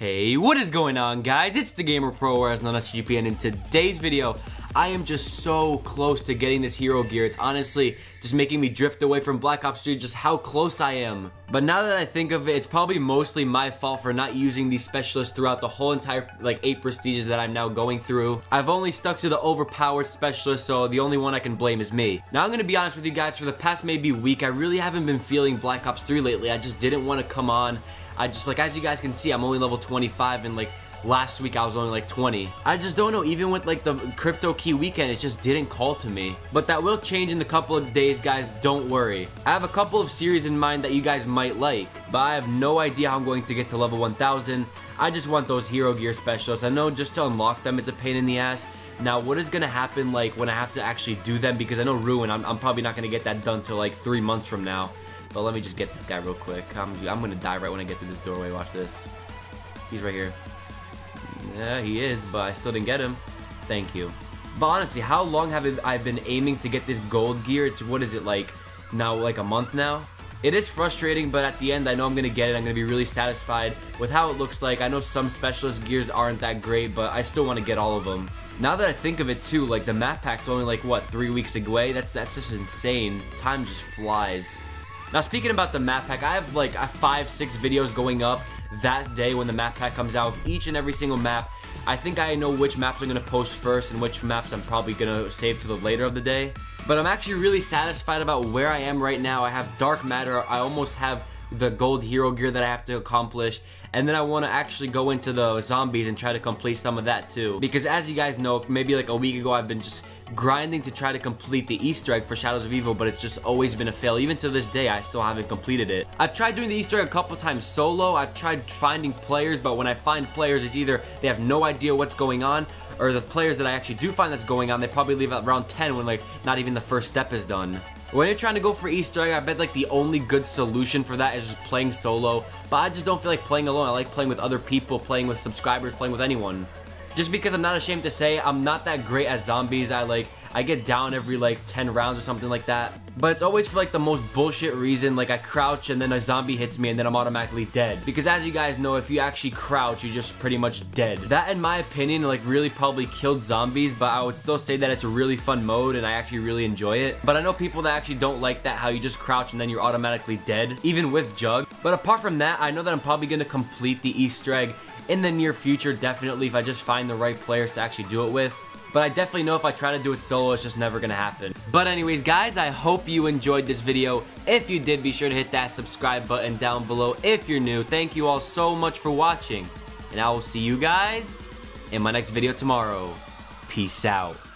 Hey, what is going on guys? It's the Gamer Pro, or as known as GP, and in today's video, I am just so close to getting this hero gear. It's honestly just making me drift away from Black Ops 3, just how close I am. But now that I think of it, it's probably mostly my fault for not using these specialists throughout the whole entire, like, 8 prestiges that I'm now going through. I've only stuck to the overpowered specialist, so the only one I can blame is me. Now I'm gonna be honest with you guys, for the past maybe week, I really haven't been feeling Black Ops 3 lately. I just didn't want to come on I just like as you guys can see I'm only level 25 and like last week I was only like 20. I just don't know even with like the crypto key weekend it just didn't call to me. But that will change in a couple of days guys don't worry. I have a couple of series in mind that you guys might like but I have no idea how I'm going to get to level 1000. I just want those hero gear specialists. I know just to unlock them it's a pain in the ass. Now, what is to happen like when I have to actually do them? Because I know Ruin, I'm, I'm probably not to get that done till like three months from now. But let me just get this guy real quick. I'm, I'm gonna die right when I get through this doorway. Watch this. He's right here. Yeah, he is, but I still didn't get him. Thank you. But honestly, how long have I been aiming to get this gold gear? It's, what is it, like, now, like a month now? It is frustrating, but at the end, I know I'm going to get it. I'm going to be really satisfied with how it looks like. I know some specialist gears aren't that great, but I still want to get all of them. Now that I think of it too, like the map pack's only like, what, three weeks away? That's, that's just insane. Time just flies. Now speaking about the map pack, I have like five, six videos going up that day when the map pack comes out with each and every single map. I think I know which maps I'm going to post first and which maps I'm probably going to save to the later of the day. But I'm actually really satisfied about where I am right now. I have Dark Matter. I almost have the gold hero gear that I have to accomplish and then I want to actually go into the zombies and try to complete some of that too because as you guys know maybe like a week ago I've been just grinding to try to complete the easter egg for Shadows of Evil but it's just always been a fail even to this day I still haven't completed it I've tried doing the easter egg a couple times solo I've tried finding players but when I find players it's either they have no idea what's going on or the players that I actually do find that's going on they probably leave at around 10 when like not even the first step is done when you're trying to go for Easter egg, I bet like the only good solution for that is just playing solo. But I just don't feel like playing alone. I like playing with other people, playing with subscribers, playing with anyone. Just because I'm not ashamed to say I'm not that great at zombies. I like I get down every like 10 rounds or something like that. But it's always for like the most bullshit reason. Like I crouch and then a zombie hits me and then I'm automatically dead. Because as you guys know, if you actually crouch, you're just pretty much dead. That in my opinion, like really probably killed zombies. But I would still say that it's a really fun mode and I actually really enjoy it. But I know people that actually don't like that, how you just crouch and then you're automatically dead. Even with Jug. But apart from that, I know that I'm probably to complete the Easter egg in the near future, definitely, if I just find the right players to actually do it with. But I definitely know if I try to do it solo, it's just never gonna happen. But anyways, guys, I hope you enjoyed this video. If you did, be sure to hit that subscribe button down below if you're new. Thank you all so much for watching. And I will see you guys in my next video tomorrow. Peace out.